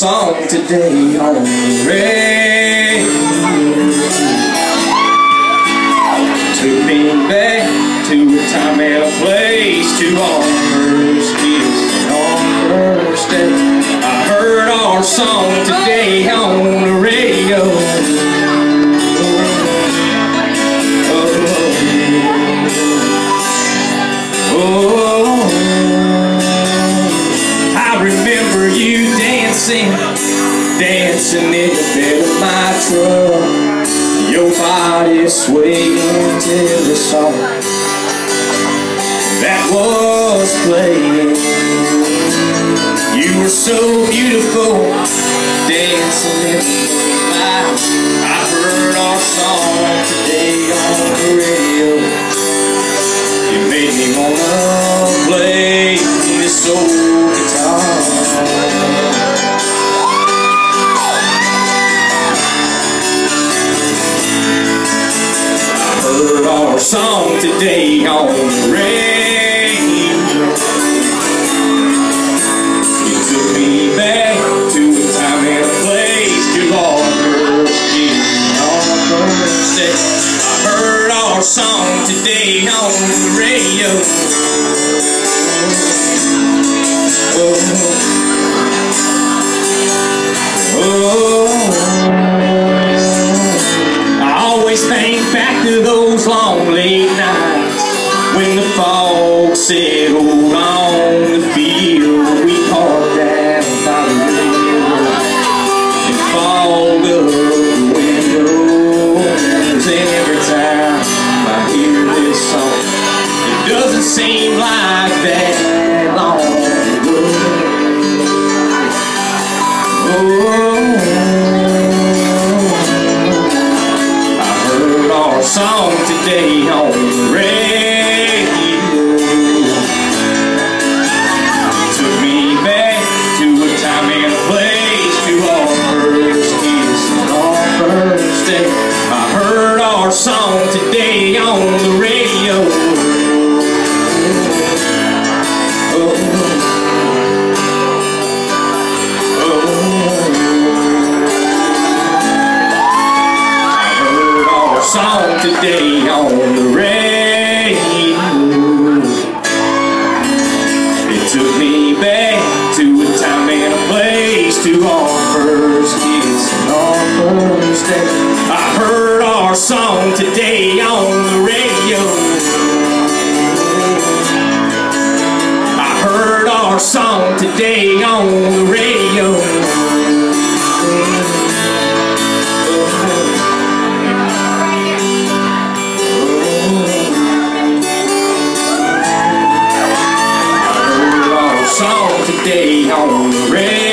song today on the radio. Took me back to a time and a place to our first kiss our first day. I heard our song today on body swaying to the song that was playing. You were so beautiful, dancing in the. I heard our song today on the radio. You made me wanna play this old song today on the radio. You took me back to a time and a place our first kiss on our first. I heard our song today on the radio. To those long late nights when the fog settled on the field we parked down by the river and fog up the windows. And every time I hear this song, it doesn't seem like that long Oh, song today on the radio. Took me back to a time and a place to our first kiss and our first day. I heard our song today song today on the radio. It took me back to a time and a place to our first kiss and our first day. I heard our song today on the radio. I heard our song today on the radio. Today on the radio.